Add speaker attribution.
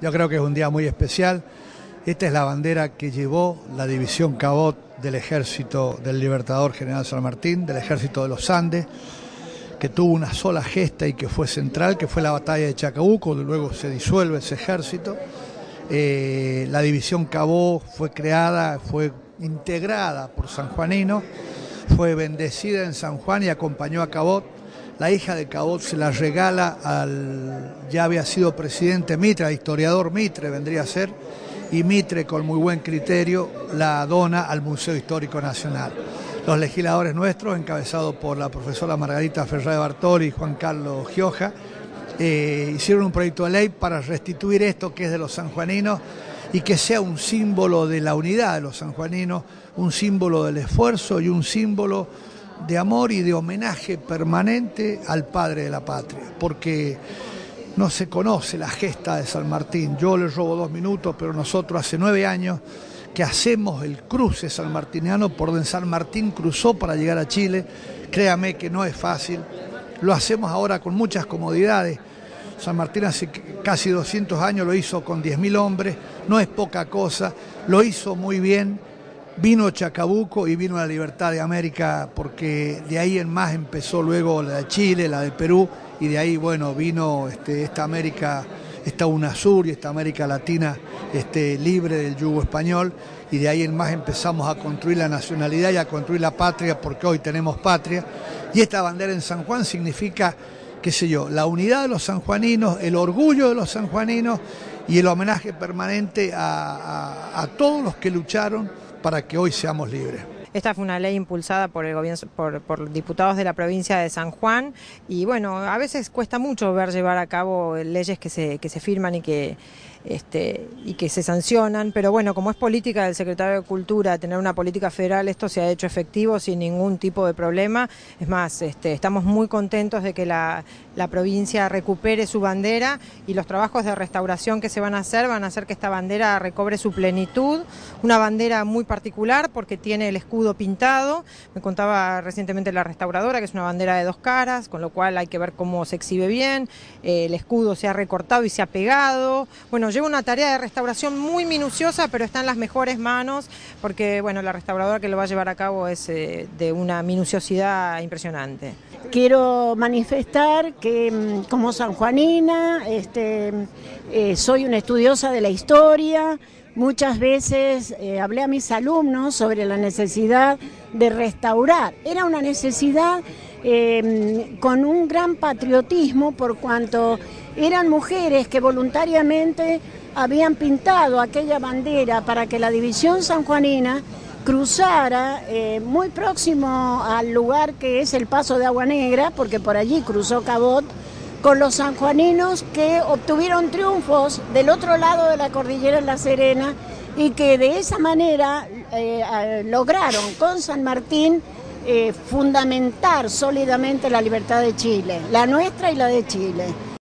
Speaker 1: Yo creo que es un día muy especial. Esta es la bandera que llevó la división Cabot del ejército del Libertador General San Martín, del ejército de los Andes, que tuvo una sola gesta y que fue central, que fue la batalla de Chacabuco, luego se disuelve ese ejército. Eh, la división Cabot fue creada, fue integrada por San Juanino, fue bendecida en San Juan y acompañó a Cabot. La hija de Cabot se la regala al, ya había sido presidente Mitre, historiador Mitre vendría a ser, y Mitre con muy buen criterio la dona al Museo Histórico Nacional. Los legisladores nuestros, encabezados por la profesora Margarita Ferrari Bartoli y Juan Carlos Gioja, eh, hicieron un proyecto de ley para restituir esto que es de los sanjuaninos y que sea un símbolo de la unidad de los sanjuaninos, un símbolo del esfuerzo y un símbolo de amor y de homenaje permanente al padre de la patria, porque no se conoce la gesta de San Martín. Yo le robo dos minutos, pero nosotros hace nueve años que hacemos el cruce sanmartiniano por donde San Martín cruzó para llegar a Chile. Créame que no es fácil. Lo hacemos ahora con muchas comodidades. San Martín hace casi 200 años lo hizo con 10.000 hombres, no es poca cosa, lo hizo muy bien. Vino Chacabuco y vino la libertad de América porque de ahí en más empezó luego la de Chile, la de Perú y de ahí, bueno, vino este, esta América, esta UNASUR y esta América Latina este, libre del yugo español y de ahí en más empezamos a construir la nacionalidad y a construir la patria porque hoy tenemos patria. Y esta bandera en San Juan significa, qué sé yo, la unidad de los sanjuaninos, el orgullo de los sanjuaninos y el homenaje permanente a todos los que lucharon para que hoy seamos libres.
Speaker 2: Esta fue una ley impulsada por el gobierno, por, diputados de la provincia de San Juan y bueno, a veces cuesta mucho ver llevar a cabo leyes que se, que se firman y que, este, y que se sancionan, pero bueno, como es política del secretario de Cultura tener una política federal, esto se ha hecho efectivo sin ningún tipo de problema. Es más, este, estamos muy contentos de que la, la provincia recupere su bandera y los trabajos de restauración que se van a hacer van a hacer que esta bandera recobre su plenitud. Una bandera muy particular porque tiene el escudo pintado. Me contaba recientemente la restauradora que es una bandera de dos caras, con lo cual hay que ver cómo se exhibe bien. el escudo se ha recortado y se ha pegado. Bueno, lleva una tarea de restauración muy minuciosa, pero está en las mejores manos porque bueno, la restauradora que lo va a llevar a cabo es eh, de una minuciosidad impresionante.
Speaker 3: Quiero manifestar que mm, como sanjuanina este, eh, soy una estudiosa de la historia, muchas veces eh, hablé a mis alumnos sobre la necesidad de restaurar. Era una necesidad em, con un gran patriotismo por cuanto eran mujeres que voluntariamente habían pintado aquella bandera para que la división sanjuanina cruzara eh, muy próximo al lugar que es el Paso de Agua Negra, porque por allí cruzó Cabot, con los sanjuaninos que obtuvieron triunfos del otro lado de la cordillera en La Serena y que de esa manera eh, lograron con San Martín eh, fundamentar sólidamente la libertad de Chile, la nuestra y la de Chile.